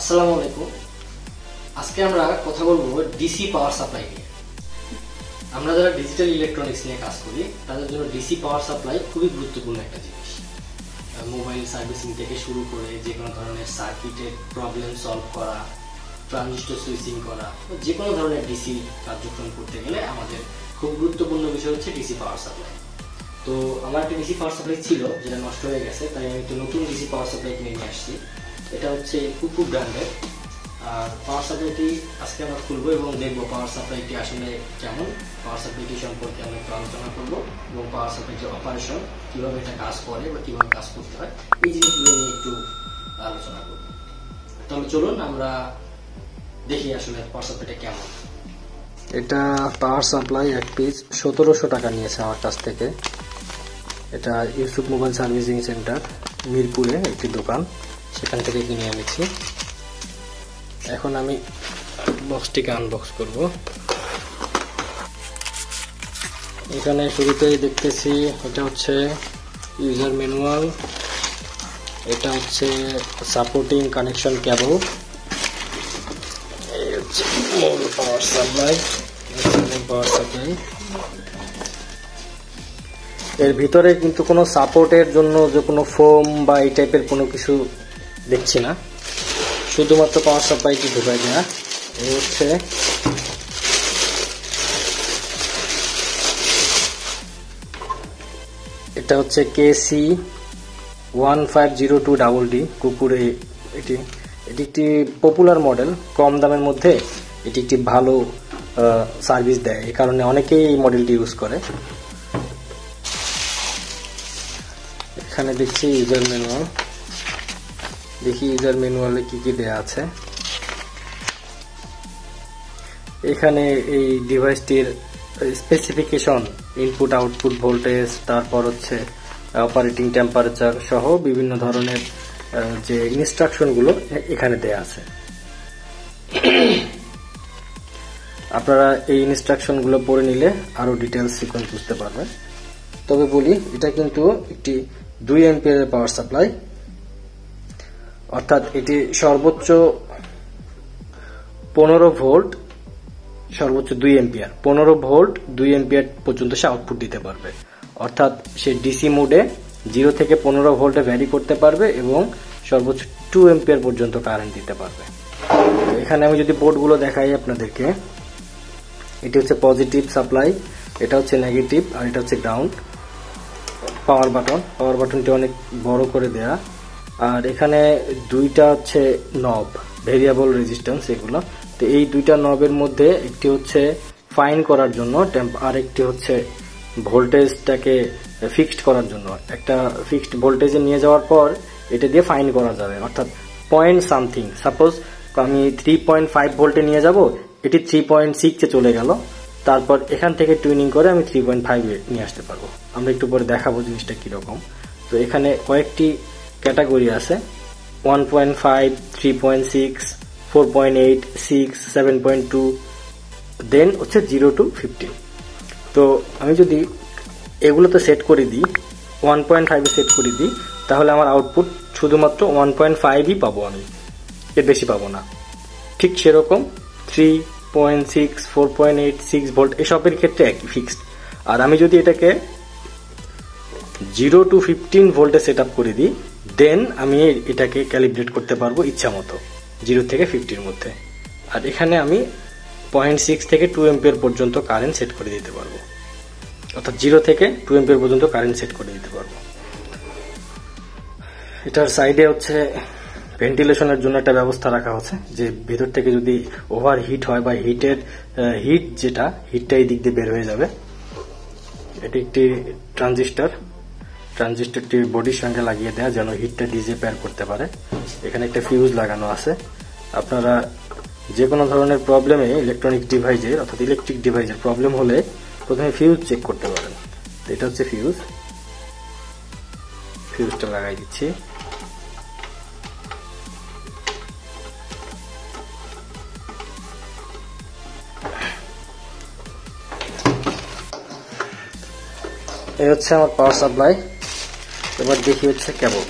আসসালামু আলাইকুম। আজকে আমরা কথা বলব ডিসি পাওয়ার সাপ্লাই নিয়ে। আমরা যারা ডিজিটাল ইলেকট্রনিক্স নিয়ে কাজ করি, তাদের জন্য ডিসি পাওয়ার সাপ্লাই খুবই গুরুত্বপূর্ণ একটা জিনিস। মোবাইল সার্ভিসিং থেকে শুরু করে যে কোনো ধরনের সার্কিটের প্রবলেম সলভ করা ট্রানজিস্টর সুইচিং করা, যে কোনো ধরনের ডিসি কার্যক্রম করতে গেলে আমাদের খুব গুরুত্বপূর্ণ বিষয় হচ্ছে ডিসি পাওয়ার সাপ্লাই তো আমার একটা ডিসি পাওয়ার সাপ্লাই ছিল, যেটা নষ্ট হয়ে গেছে, তাই আমি একটা নতুন ডিসি পাওয়ার সাপ্লাই কিনে নিয়ে আসছি। এটা হচ্ছে কুকু ব্র্যান্ডের আর পাওয়ার সাপ্লাইটি আজকে আমরা খুলবো এবং দেখব পাওয়ার সাপ্লাইটি আসলে কেমন। পাওয়ার সাপ্লাইটি সম্পর্কে আমরা একটু আলোচনা করব এবং পাওয়ার সাপ্লাইটির অপারেশন কীভাবে এটা কাজ করে বা কীভাবে কাজ করতে হয়, এই জিনিসগুলো নিয়ে একটু আলোচনা করব। তাহলে চলুন, আমরা দেখি আসলে পাওয়ার সাপ্লাইটা কেমন। এটা পাওয়ার সাপ্লাই এক পিস সতেরোশো টাকা নিয়েছে আমার কাছ থেকে। এটা ইউসুফ মোবাইল সার্ভিসিং সেন্টার, মিরপুরে একটি দোকান। সেখান থেকে কিনে এনেছি। এখন আমি বক্সটিকে আনবক্স করব। এখানে শুরুতেই দেখতেছি, এটা হচ্ছে ইউজার ম্যানুয়াল এটা হচ্ছে সাপোর্টিং কানেকশন মূল পাওয়ার সাপ্লাই পাওয়ার সাপ্লাই এর ভিতরে কিন্তু কোনো সাপোর্টের জন্য যে কোনো ফোম বা এই টাইপের কোনো কিছু দেখছি না। শুধুমাত্র পাওয়ার সাপ্লাইটি ঢুকাই দেওয়া এই হচ্ছে এটা হচ্ছে K C one five zero two double D কুকুরে এটি। এটি একটি পপুলার মডেল কম দামের মধ্যে এটি একটি ভালো সার্ভিস দেয়। এই কারণে অনেকেই এই মডেলটি ইউজ করে। এখানে দেখছি ইউজার ম্যানুয়াল দেখি ইউজার ম্যানুয়ালে কি কি দেয়া আছে। এখানে এই ডিভাইসটির স্পেসিফিকেশন ইনপুট আউটপুট ভোল্টেজ তারপর হচ্ছে অপারেটিং টেম্পারেচার সহ বিভিন্ন ধরনের যে ইনস্ট্রাকশনগুলো এখানে দেয়া আছে। আপনারা এই ইনস্ট্রাকশনগুলো পড়ে নিলে আরও ডিটেলস সিকোয়েন্স বুঝতে পারবেন। তবে বলি, এটা কিন্তু একটি দুই এমপিয়ারের পাওয়ার সাপ্লাই অর্থাৎ এটি সর্বোচ্চ পনেরো ভোল্ট, সর্বোচ্চ দুই এম্পিয়ার। পনেরো ভোল্ট, দুই এম্পিয়ার পর্যন্ত সে আউটপুট দিতে পারবে। অর্থাৎ সে ডিসি মোডে জিরো থেকে পনেরো ভোল্টে ভ্যারি করতে পারবে এবং সর্বোচ্চ টু এম্পিয়ার পর্যন্ত কারেন্ট দিতে পারবে। এখানে আমি যদি বোর্ডগুলো দেখাই আপনাদেরকে, এটি হচ্ছে পজিটিভ সাপ্লাই এটা হচ্ছে নেগেটিভ আর এটা হচ্ছে গ্রাউন্ড পাওয়ার বাটন পাওয়ার বাটনটি অনেক বড় করে দেয়া। আর এখানে দুইটা হচ্ছে নব ভেরিয়েবল রেজিস্ট্যান্স এগুলো। তো এই দুইটা নবের মধ্যে একটি হচ্ছে ফাইন করার জন্য আর একটি হচ্ছে ভোল্টেজটাকে ফিক্সড করার জন্য। একটা ফিক্সড ভোল্টেজে নিয়ে যাওয়ার পর এটা দিয়ে ফাইন করা যাবে। অর্থাৎ পয়েন্ট সামথিং সাপোজ আমি থ্রি পয়েন্ট ফাইভ ভোল্টে নিয়ে যাব, এটি থ্রি পয়েন্ট সিক্সে চলে গেল। তারপর এখান থেকে টুইনিং করে আমি থ্রি পয়েন্ট ফাইভে নিয়ে আসতে পারব। আমরা একটু পরে দেখাবো জিনিসটা কীরকম। তো এখানে কয়েকটি ক্যাটাগরি আছে। One point five three point six four point eight six seven point two then হচ্ছে জিরো টু ফিফটিন তো আমি যদি এগুলোতে সেট করে দিই ওয়ান পয়েন্ট ফাইভে সেট করে দিই, তাহলে আমার আউটপুট শুধুমাত্র ওয়ান পয়েন্ট ফাইভই পাবো আমি। এর বেশি পাবো না। ঠিক সেরকম three point six four point eight six volt এসবের ক্ষেত্রে একই ফিক্সড আর আমি যদি এটাকে জিরো টু ফিফটিন ভোল্টে সেট আপ করে দিই দেন আমি এটাকে ক্যালিব্রেট করতে পারব ইচ্ছা মতো জিরো থেকে ফিফটির মধ্যে। আর এখানে আমি পয়েন্ট সিক্স থেকে টু এম্পিয়ার পর্যন্ত কারেন্ট সেট করে দিতে পারব। অর্থাৎ জিরো থেকে টু এম্পিয়ার পর্যন্ত কারেন্ট সেট করে দিতে পারব। এটার সাইডে হচ্ছে ভেন্টিলেশনের জন্য একটা ব্যবস্থা রাখা হচ্ছে, যে ভেতর থেকে যদি ওভার হিট হয় বা হিটের হিট যেটা হিটটা এই দিক দিয়ে বের হয়ে যাবে। এটি একটি ট্রানজিস্টার ট্রানজিস্টারটি বডির সঙ্গে লাগিয়ে দেওয়া যেন হিটটা ডিজে পেয়ার করতে পারে। এখানে একটা ফিউজ লাগানো আছে। আপনারা যে কোনো ধরনের প্রবলেমে ইলেকট্রনিক ডিভাইসের অর্থাৎ ইলেকট্রিক ডিভাইসের প্রবলেম হলে প্রথমে ফিউজ চেক করতে পারেন। এটা হচ্ছে ফিউজ ফিউজটা লাগাই দিচ্ছি। এই হচ্ছে আমার পাওয়ার সাপ্লাই এবার দেখি হচ্ছে কেবল।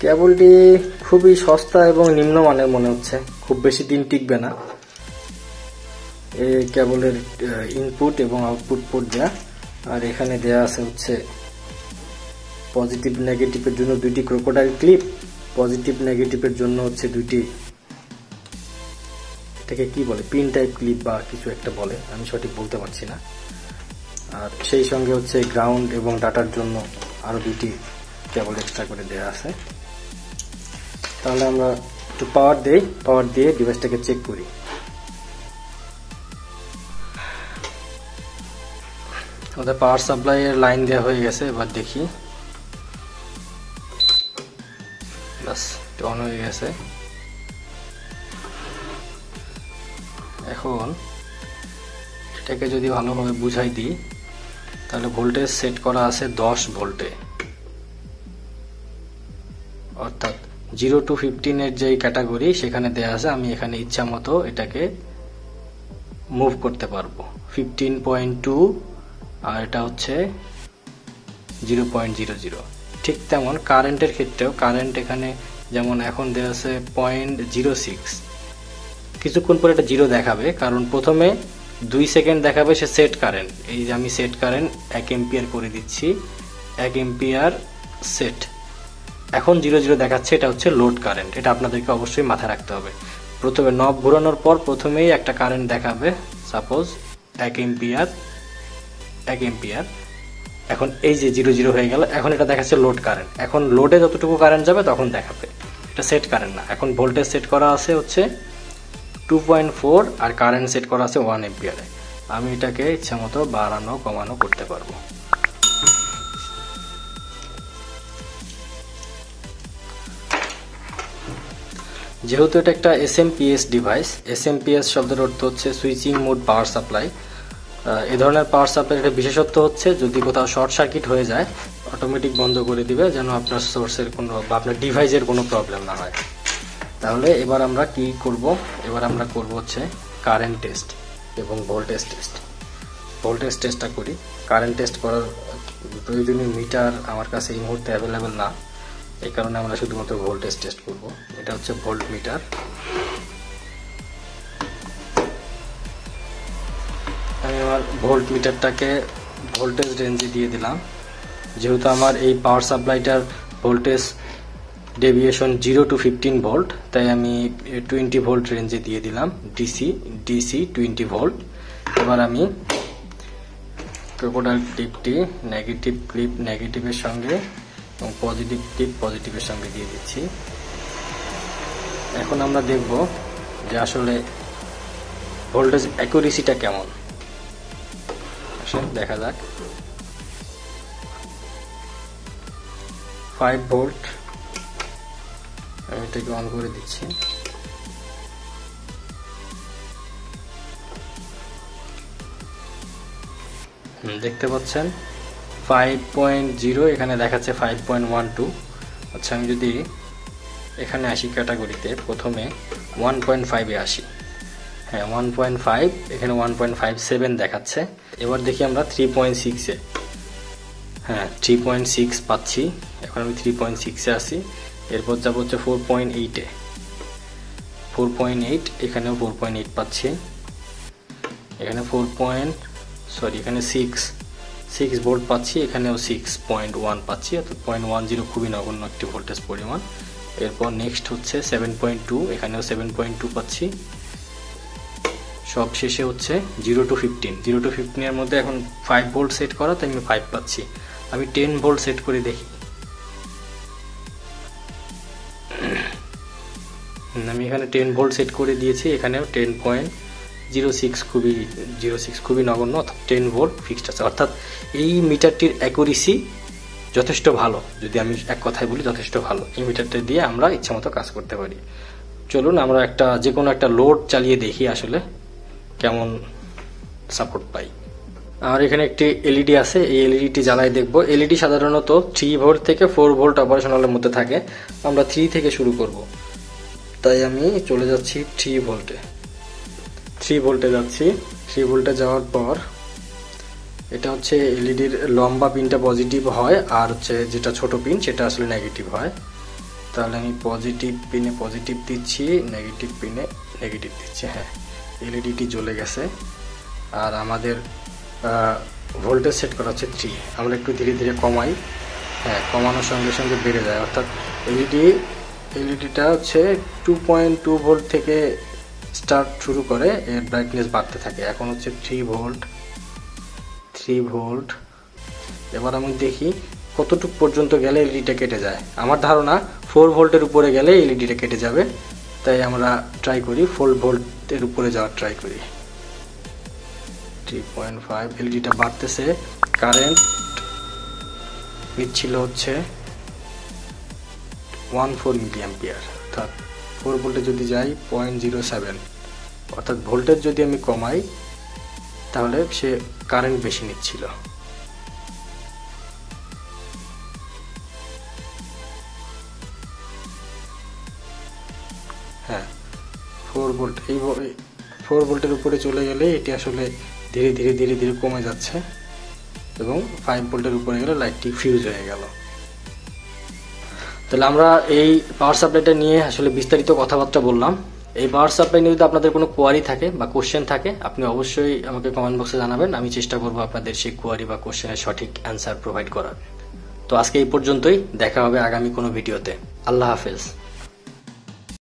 কেবলটি খুবই সস্তা এবং নিম্নমানের মনে হচ্ছে। খুব বেশি দিন টিকবে না। এই কেবলের ইনপুট এবং আউটপুট পোর্ট দেয়া। আর এখানে দেয়া আছে হচ্ছে পজিটিভ নেগেটিভের জন্য দুইটি ক্রোকোডাইল ক্লিপ পজিটিভ নেগেটিভের জন্য হচ্ছে দুইটি এটাকে কি বলে? পিন টাইপ ক্লিপ বা কিছু একটা বলে। আমি সঠিক বলতে পারছি না। আর সেই সঙ্গে হচ্ছে গ্রাউন্ড এবং ডাটার জন্য আরও দুইটি কেবল এক্সট্রা করে দেওয়া আছে। তাহলে আমরা একটু পাওয়ার দেই পাওয়ার দিয়ে ডিভাইসটাকে চেক করি। আমাদের পাওয়ার সাপ্লাই এর লাইন দেওয়া হয়ে গেছে, এবার দেখি। বাস অন হয়ে গেছে। এখন এটাকে যদি ভালোভাবে বুঝাই দিই তাহলে ভোল্টেজ সেট করা আছে দশ ভোল্টে। অর্থাৎ জিরো টু ফিফটিনের যে ক্যাটাগরি, সেখানে দেওয়া আছে আমি এখানে ইচ্ছা মতো এটাকে মুভ করতে পারব। ফিফটিন পয়েন্ট টু আর এটা হচ্ছে জিরো পয়েন্ট জিরো জিরো ঠিক তেমন কারেন্টের ক্ষেত্রেও কারেন্ট এখানে যেমন এখন দেওয়া আছে পয়েন্ট জিরো সিক্স কিছুক্ষণ পরে এটা জিরো দেখাবে, কারণ প্রথমে দুই সেকেন্ড দেখাবে সে সেট কারেন্ট এই যে আমি সেট কারেন্ট এক এম্পিয়ার করে দিচ্ছি, এক এম্পিয়ার সেট এখন জিরো জিরো দেখাচ্ছে, এটা হচ্ছে লোড কারেন্ট এটা আপনাদেরকে অবশ্যই মাথায় রাখতে হবে। প্রথমে নব ঘোরানোর পর প্রথমেই একটা কারেন্ট দেখাবে। সাপোজ এক এম্পিয়ার এক এম্পিয়ার এখন এই যে জিরো জিরো হয়ে গেল, এখন এটা দেখাচ্ছে লোড কারেন্ট এখন লোডে যতটুকু কারেন্ট যাবে তখন দেখাবে। এটা সেট কারেন্ট না। এখন ভোল্টেজ সেট করা আছে হচ্ছে টু আর কারেন্ট সেট করা আছে ওয়ান এম্পিয়ারে আমি এটাকে ইচ্ছা মতো বাড়ানো, কমানো করতে পারব। যেহেতু এটা একটা এস ডিভাইস এস শব্দের অর্থ হচ্ছে সুইচিং মোড পাওয়ার সাপ্লাই এ ধরনের পাওয়ার সাপ্লাই একটা বিশেষত্ব হচ্ছে, যদি কোথাও শর্ট সার্কিট হয়ে যায় অটোমেটিক বন্ধ করে দিবে, যেন আপনার সোর্সের কোনো বা আপনার ডিভাইসের কোনো প্রবলেম না হয়। তাহলে এবার আমরা কি করব? এবার আমরা করব হচ্ছে কারেন্ট টেস্ট এবং ভোল্টেজ টেস্ট ভোল্টেজ টেস্টটা করি। কারেন্ট টেস্ট করার প্রয়োজনীয় মিটার আমার কাছে এই মুহূর্তে অ্যাভেলেবেল না। এই কারণে আমরা শুধুমাত্র ভোল্টেজ টেস্ট করব। এটা হচ্ছে ভোল্ট মিটার আমি আমার ভোল্ট মিটারটাকে ভোল্টেজ রেঞ্জে দিয়ে দিলাম। যেহেতু আমার এই power সাপ্লাইটার voltage deviation zero to fifteen volt তাই আমি টোয়েন্টি ভোল্ট রেঞ্জে দিয়ে দিলাম ডিসি ডিসি টোয়েন্টি ভোল্ট এবার আমি ক্রোকোডাইল ক্লিপটি নেগেটিভ ক্লিপ নেগেটিভের সঙ্গে এবং পজিটিভ ক্লিপ পজিটিভের সঙ্গে দিয়ে দিচ্ছি। এখন আমরা দেখব যে আসলে ভোল্টেজ অ্যাকুরেসিটা কেমন। দেখা যাক। ফাইভ ভোল্ট আমি এটাকে অন করে দিচ্ছি। দেখতে পাচ্ছেন? ফাইভ পয়েন্ট জিরো এখানে দেখাচ্ছে ফাইভ পয়েন্ট ওয়ান টু আচ্ছা আমি যদি এখানে আসি ক্যাটাগরিতে, প্রথমে ওয়ান পয়েন্ট ফাইভে আসি। হ্যাঁ ওয়ান পয়েন্ট ফাইভ এখানে ওয়ান পয়েন্ট ফাইভ সেভেন দেখাচ্ছে। এবার দেখি আমরা থ্রি পয়েন্ট সিক্সে হ্যাঁ থ্রি পয়েন্ট সিক্স পাচ্ছি। এখন আমি থ্রি পয়েন্ট সিক্সে আসি। এরপর যাব হচ্ছে ফোর পয়েন্ট এইটে ফোর পয়েন্ট এইট এখানেও ফোর পয়েন্ট এইট পাচ্ছি। এখানে ফোর পয়েন্ট সরি এখানে সিক্স সিক্স ভোল্ট পাচ্ছি, এখানেও সিক্স পয়েন্ট ওয়ান পাচ্ছি, অর্থাৎ পয়েন্ট ওয়ান জিরো খুবই নগণ্য একটি ভোল্টেজ পরিমাণ। এরপর নেক্সট হচ্ছে সেভেন পয়েন্ট টু এখানেও সেভেন পয়েন্ট টু পাচ্ছি। সব শেষে হচ্ছে zero to fifteen zero to ফিফটিনের মধ্যে এখন ফাইভ ভোল্ট সেট করা, তাই আমি ফাইভ পাচ্ছি। আমি টেন ভোল্ট সেট করে দেখি। আমি এখানে টেন ভোল্ট সেট করে দিয়েছি, এখানেও টেন পয়েন্ট জিরো সিক্স খুবই জিরো সিক্স খুবই নগণ্য, অর্থাৎ টেন ভোল্ট ফিক্সড আছে। অর্থাৎ এই মিটারটির অ্যাকুরেসি যথেষ্ট ভালো। যদি আমি এক কথায় বলি, যথেষ্ট ভালো। এই মিটারটা দিয়ে আমরা ইচ্ছামতো কাজ করতে পারি। চলুন, আমরা একটা যে কোনো একটা লোড চালিয়ে দেখি আসলে কেমন সাপোর্ট পাই। আর এখানে একটি এলইডি আছে। এই এলইডিটি জ্বালাই দেখব। এলইডি সাধারণত থ্রি ভোল্ট থেকে ফোর ভোল্ট অপারেশনালের মধ্যে থাকে। আমরা থ্রি থেকে শুরু করব। তাই আমি চলে যাচ্ছি থ্রি ভোল্টে থ্রি ভোল্টে যাচ্ছি। থ্রি ভোল্টে যাওয়ার পর এটা হচ্ছে এলইডির লম্বা পিনটা পজিটিভ হয় আর হচ্ছে যেটা ছোট পিন সেটা আসলে নেগেটিভ হয়। তাহলে আমি পজিটিভ পিনে পজিটিভ দিচ্ছি নেগেটিভ পিনে নেগেটিভ দিচ্ছি। হ্যাঁ এলইডিটি জ্বলে গেছে। আর আমাদের ভোল্টেজ সেট করা হচ্ছে থ্রি আমরা একটু ধীরে ধীরে কমাই। হ্যাঁ কমানোর সঙ্গে সঙ্গে বেড়ে যায়। অর্থাৎ এলইডি এলইডিটা হচ্ছে টু পয়েন্ট টু ভোল্ট থেকে স্টার্ট শুরু করে, এর ব্রাইটনেস বাড়তে থাকে। এখন হচ্ছে থ্রি ভোল্ট থ্রি ভোল্ট এবার আমি দেখি কতটুক পর্যন্ত গেলে এলইডিটা কেটে যায়। আমার ধারণা ফোর ভোল্টের উপরে গেলে এলইডিটা কেটে যাবে। তাই আমরা ট্রাই করি ফোর ভোল্টের উপরে যাওয়ার ট্রাই করি। থ্রি পয়েন্ট ফাইভ এলইডিটা বাড়তেছে। কারেন্ট নিচ্ছিল হচ্ছে ওয়ান ফোর মিলি অ্যাম্পিয়ার অর্থাৎ ফোর ভোল্টে যদি যাই পয়েন্ট জিরো সেভেন অর্থাৎ ভোল্টেজ যদি আমি কমাই, তাহলে সে কারেন্ট বেশি নিচ্ছিল। হ্যাঁ ফোর ভোল্ট এই ফোর ভোল্টের উপরে চলে গেলে এটি আসলে ধীরে ধীরে ধীরে ধীরে কমে যাচ্ছে এবং ফাইভ ভোল্টের উপরে গেলে লাইটটি ফিউজ হয়ে গেল। তাহলে আমরা এই পাওয়ার সাপ্লাইটা নিয়ে আসলে বিস্তারিত কথাবার্তা বললাম। এই পাওয়ার সাপ্লাই নিয়ে যদি আপনাদের কোনো কোয়ারি থাকে বা কোশ্চেন থাকে, আপনি অবশ্যই আমাকে কমেন্ট বক্সে জানাবেন। আমি চেষ্টা করব আপনাদের সেই কোয়ারি বা কোশ্চেনের সঠিক অ্যান্সার প্রোভাইড করার। তো আজকে এই পর্যন্তই। দেখা হবে আগামী কোনো ভিডিওতে আল্লাহ হাফেজ।